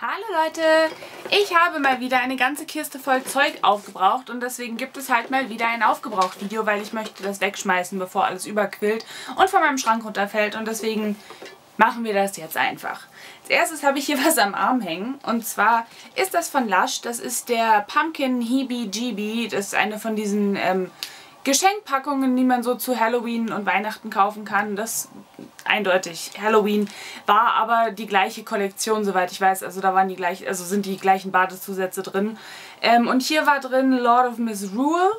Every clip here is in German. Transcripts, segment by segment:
Hallo Leute! Ich habe mal wieder eine ganze Kiste voll Zeug aufgebraucht und deswegen gibt es halt mal wieder ein Aufgebraucht-Video, weil ich möchte das wegschmeißen, bevor alles überquillt und von meinem Schrank runterfällt und deswegen machen wir das jetzt einfach. Als erstes habe ich hier was am Arm hängen und zwar ist das von Lush, das ist der Pumpkin Heebie Jeebie, das ist eine von diesen ähm, Geschenkpackungen, die man so zu Halloween und Weihnachten kaufen kann. Das eindeutig Halloween war aber die gleiche Kollektion, soweit ich weiß. Also da waren die gleich, also sind die gleichen Badezusätze drin. Ähm, und hier war drin Lord of Misrule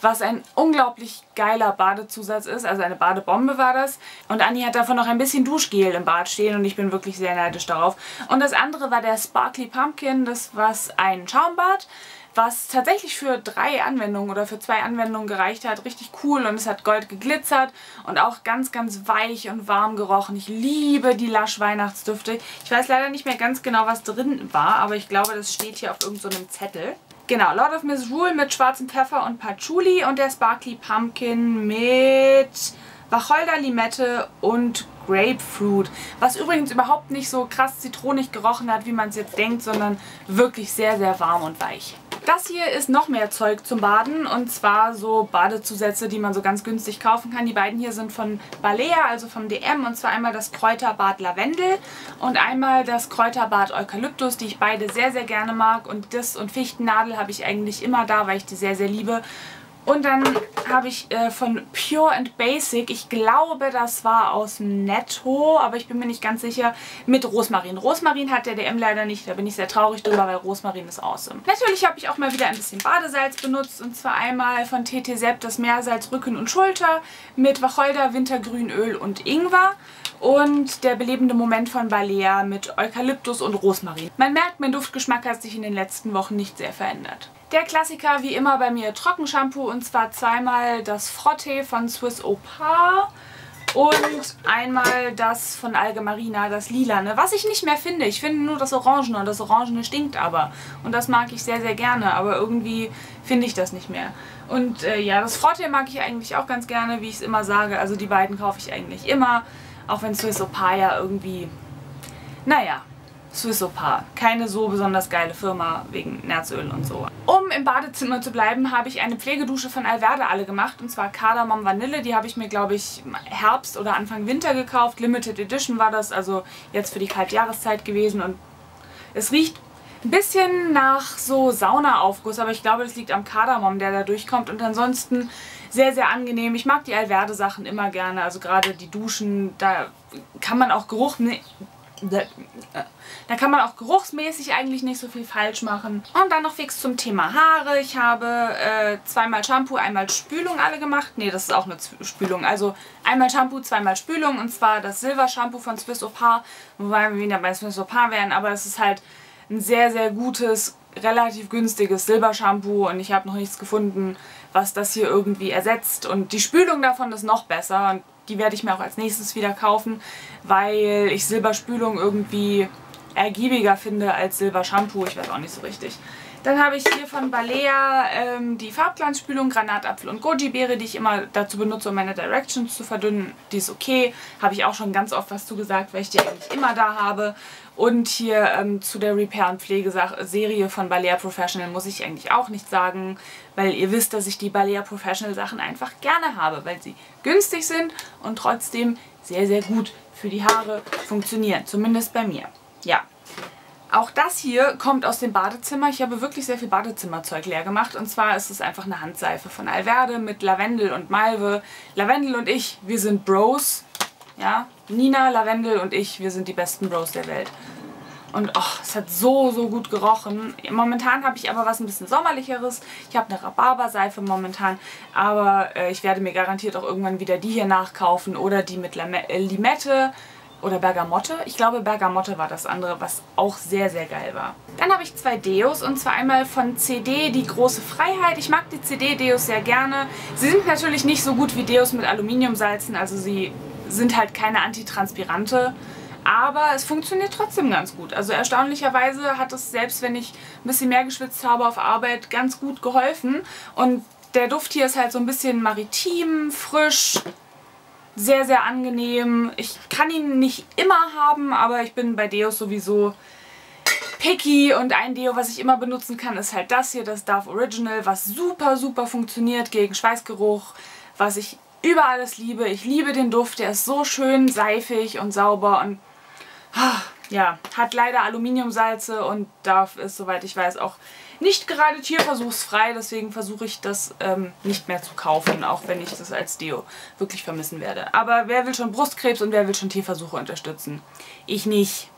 was ein unglaublich geiler Badezusatz ist. Also eine Badebombe war das. Und Anni hat davon noch ein bisschen Duschgel im Bad stehen und ich bin wirklich sehr neidisch darauf. Und das andere war der Sparkly Pumpkin, das war ein Schaumbad was tatsächlich für drei Anwendungen oder für zwei Anwendungen gereicht hat. Richtig cool und es hat gold geglitzert und auch ganz, ganz weich und warm gerochen. Ich liebe die Lush Weihnachtsdüfte. Ich weiß leider nicht mehr ganz genau, was drin war, aber ich glaube, das steht hier auf irgendeinem so Zettel. Genau, Lord of Misrule mit schwarzem Pfeffer und Patchouli und der Sparkly Pumpkin mit Wacholder, Limette und Grapefruit. Was übrigens überhaupt nicht so krass zitronig gerochen hat, wie man es jetzt denkt, sondern wirklich sehr, sehr warm und weich. Das hier ist noch mehr Zeug zum Baden und zwar so Badezusätze, die man so ganz günstig kaufen kann. Die beiden hier sind von Balea, also vom DM und zwar einmal das Kräuterbad Lavendel und einmal das Kräuterbad Eukalyptus, die ich beide sehr, sehr gerne mag und das und Fichtennadel habe ich eigentlich immer da, weil ich die sehr, sehr liebe. Und dann habe ich äh, von Pure and Basic, ich glaube, das war aus Netto, aber ich bin mir nicht ganz sicher, mit Rosmarin. Rosmarin hat der DM leider nicht, da bin ich sehr traurig drüber, weil Rosmarin ist awesome. Natürlich habe ich auch mal wieder ein bisschen Badesalz benutzt und zwar einmal von TT Sepp das Meersalz Rücken und Schulter mit Wacholder, Wintergrünöl und Ingwer und der belebende Moment von Balea mit Eukalyptus und Rosmarin. Man merkt, mein Duftgeschmack hat sich in den letzten Wochen nicht sehr verändert. Der Klassiker wie immer bei mir Trockenshampoo und zwar zweimal das Frotte von Swiss Opar und einmal das von Algemarina, das Lilane, was ich nicht mehr finde. Ich finde nur das Orangene und das Orangene stinkt aber. Und das mag ich sehr, sehr gerne, aber irgendwie finde ich das nicht mehr. Und äh, ja, das Frotte mag ich eigentlich auch ganz gerne, wie ich es immer sage. Also die beiden kaufe ich eigentlich immer, auch wenn Swiss Opar ja irgendwie, naja, Swissopar. Keine so besonders geile Firma wegen Nerzöl und so. Um im Badezimmer zu bleiben, habe ich eine Pflegedusche von Alverde alle gemacht. Und zwar Kardamom Vanille. Die habe ich mir, glaube ich, Herbst oder Anfang Winter gekauft. Limited Edition war das, also jetzt für die Kaltjahreszeit gewesen. Und es riecht ein bisschen nach so Saunaaufguss, aber ich glaube, das liegt am Kardamom, der da durchkommt. Und ansonsten sehr, sehr angenehm. Ich mag die Alverde Sachen immer gerne, also gerade die Duschen, da kann man auch Geruch... Ne da kann man auch geruchsmäßig eigentlich nicht so viel falsch machen. Und dann noch fix zum Thema Haare. Ich habe äh, zweimal Shampoo, einmal Spülung alle gemacht. Ne, das ist auch eine Spülung. Also einmal Shampoo, zweimal Spülung. Und zwar das Silver Shampoo von Swiss Opar. Wobei wir wieder bei Swiss Opar wären. Aber es ist halt ein sehr, sehr gutes, relativ günstiges Silbershampoo. Und ich habe noch nichts gefunden, was das hier irgendwie ersetzt. Und die Spülung davon ist noch besser. Und die werde ich mir auch als nächstes wieder kaufen, weil ich Silberspülung irgendwie ergiebiger finde als Silbershampoo. Ich weiß auch nicht so richtig. Dann habe ich hier von Balea ähm, die Farbglanzspülung Granatapfel und Goji-Beere, die ich immer dazu benutze, um meine Directions zu verdünnen. Die ist okay. Habe ich auch schon ganz oft was zu gesagt, weil ich die eigentlich immer da habe. Und hier ähm, zu der Repair- und Pflegeserie von Balea Professional muss ich eigentlich auch nichts sagen, weil ihr wisst, dass ich die Balea Professional Sachen einfach gerne habe, weil sie günstig sind und trotzdem sehr, sehr gut für die Haare funktionieren. Zumindest bei mir. Ja, auch das hier kommt aus dem Badezimmer. Ich habe wirklich sehr viel Badezimmerzeug leer gemacht. Und zwar ist es einfach eine Handseife von Alverde mit Lavendel und Malve. Lavendel und ich, wir sind Bros. Ja, Nina, Lavendel und ich, wir sind die besten Bros der Welt. Und oh, es hat so, so gut gerochen. Momentan habe ich aber was ein bisschen sommerlicheres. Ich habe eine Rhabarberseife momentan. Aber äh, ich werde mir garantiert auch irgendwann wieder die hier nachkaufen. Oder die mit Lame äh, Limette oder Bergamotte. Ich glaube Bergamotte war das andere, was auch sehr, sehr geil war. Dann habe ich zwei Deos und zwar einmal von CD die große Freiheit. Ich mag die CD-Deos sehr gerne. Sie sind natürlich nicht so gut wie Deos mit Aluminiumsalzen, also sie sind halt keine Antitranspirante. Aber es funktioniert trotzdem ganz gut. Also erstaunlicherweise hat es, selbst wenn ich ein bisschen mehr geschwitzt habe auf Arbeit, ganz gut geholfen. Und der Duft hier ist halt so ein bisschen maritim, frisch, sehr, sehr angenehm. Ich kann ihn nicht immer haben, aber ich bin bei Deos sowieso picky und ein Deo, was ich immer benutzen kann, ist halt das hier, das Dove Original, was super, super funktioniert gegen Schweißgeruch, was ich über alles liebe. Ich liebe den Duft, der ist so schön seifig und sauber und ah, ja, hat leider Aluminiumsalze und Dove ist, soweit ich weiß, auch nicht gerade tierversuchsfrei, deswegen versuche ich das ähm, nicht mehr zu kaufen, auch wenn ich das als Deo wirklich vermissen werde. Aber wer will schon Brustkrebs und wer will schon Tierversuche unterstützen? Ich nicht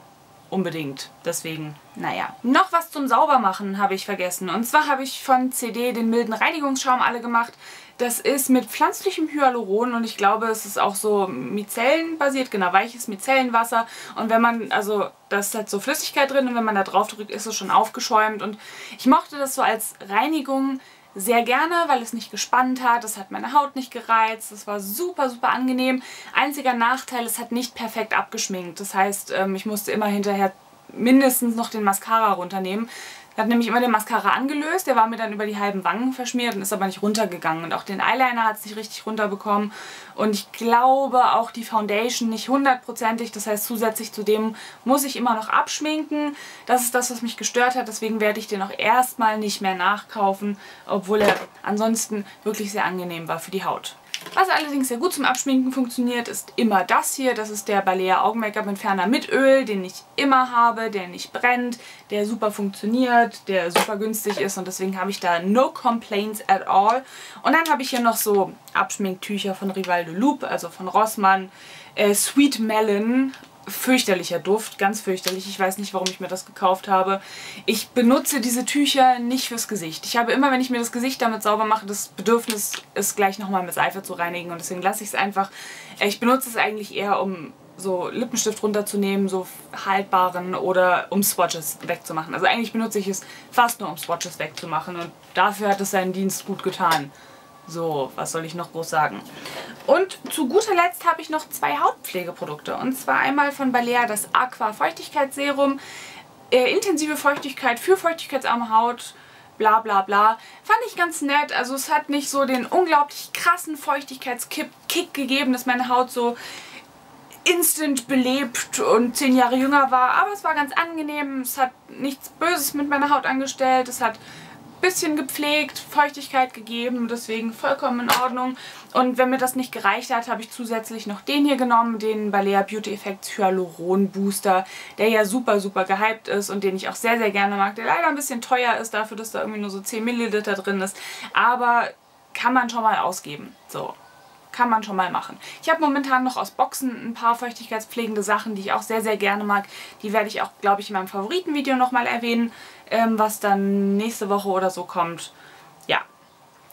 unbedingt. Deswegen, naja. Noch was zum Saubermachen habe ich vergessen. Und zwar habe ich von CD den milden Reinigungsschaum alle gemacht. Das ist mit pflanzlichem Hyaluron und ich glaube, es ist auch so Micellenbasiert, genau, weiches Micellenwasser. Und wenn man, also das hat so Flüssigkeit drin und wenn man da drauf drückt, ist es schon aufgeschäumt. Und ich mochte das so als Reinigung sehr gerne, weil es nicht gespannt hat. Es hat meine Haut nicht gereizt. Es war super, super angenehm. Einziger Nachteil, es hat nicht perfekt abgeschminkt. Das heißt, ähm, ich musste immer hinterher mindestens noch den Mascara runternehmen. Er hat nämlich immer den Mascara angelöst, der war mir dann über die halben Wangen verschmiert und ist aber nicht runtergegangen. Und auch den Eyeliner hat es nicht richtig runterbekommen. Und ich glaube auch die Foundation nicht hundertprozentig. Das heißt, zusätzlich zu dem muss ich immer noch abschminken. Das ist das, was mich gestört hat. Deswegen werde ich den auch erstmal nicht mehr nachkaufen, obwohl er ansonsten wirklich sehr angenehm war für die Haut. Was allerdings sehr gut zum Abschminken funktioniert, ist immer das hier. Das ist der Balea Augen Make-up Entferner mit Öl, den ich immer habe, der nicht brennt, der super funktioniert, der super günstig ist und deswegen habe ich da no complaints at all. Und dann habe ich hier noch so Abschminktücher von Rival de Loop, also von Rossmann. Äh, Sweet Melon fürchterlicher Duft, ganz fürchterlich. Ich weiß nicht, warum ich mir das gekauft habe. Ich benutze diese Tücher nicht fürs Gesicht. Ich habe immer, wenn ich mir das Gesicht damit sauber mache, das Bedürfnis, es gleich nochmal mit Seife zu reinigen und deswegen lasse ich es einfach. Ich benutze es eigentlich eher, um so Lippenstift runterzunehmen, so haltbaren oder um Swatches wegzumachen. Also eigentlich benutze ich es fast nur, um Swatches wegzumachen und dafür hat es seinen Dienst gut getan. So, was soll ich noch groß sagen? Und zu guter Letzt habe ich noch zwei Hautpflegeprodukte. Und zwar einmal von Balea das Aqua Feuchtigkeitsserum. Äh, intensive Feuchtigkeit für feuchtigkeitsarme Haut, bla bla bla. Fand ich ganz nett. Also es hat nicht so den unglaublich krassen Feuchtigkeitskick gegeben, dass meine Haut so instant belebt und zehn Jahre jünger war. Aber es war ganz angenehm. Es hat nichts Böses mit meiner Haut angestellt. Es hat bisschen gepflegt, Feuchtigkeit gegeben, deswegen vollkommen in Ordnung. Und wenn mir das nicht gereicht hat, habe ich zusätzlich noch den hier genommen, den Balea Beauty Effects Hyaluron Booster, der ja super, super gehypt ist und den ich auch sehr, sehr gerne mag, der leider ein bisschen teuer ist dafür, dass da irgendwie nur so 10 Milliliter drin ist, aber kann man schon mal ausgeben. So, kann man schon mal machen. Ich habe momentan noch aus Boxen ein paar feuchtigkeitspflegende Sachen, die ich auch sehr, sehr gerne mag. Die werde ich auch, glaube ich, in meinem Favoritenvideo nochmal erwähnen ähm, was dann nächste Woche oder so kommt. Ja.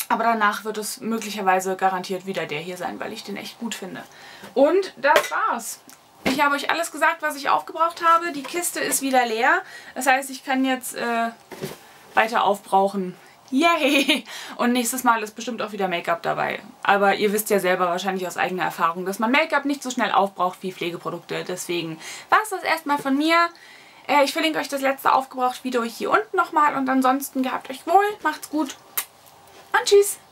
Aber danach wird es möglicherweise garantiert wieder der hier sein, weil ich den echt gut finde. Und das war's. Ich habe euch alles gesagt, was ich aufgebraucht habe. Die Kiste ist wieder leer. Das heißt, ich kann jetzt äh, weiter aufbrauchen. Yay! Und nächstes Mal ist bestimmt auch wieder Make-up dabei. Aber ihr wisst ja selber wahrscheinlich aus eigener Erfahrung, dass man Make-up nicht so schnell aufbraucht wie Pflegeprodukte. Deswegen war es das erstmal von mir. Äh, ich verlinke euch das letzte aufgebraucht Video hier unten nochmal und ansonsten gehabt euch wohl, macht's gut und tschüss!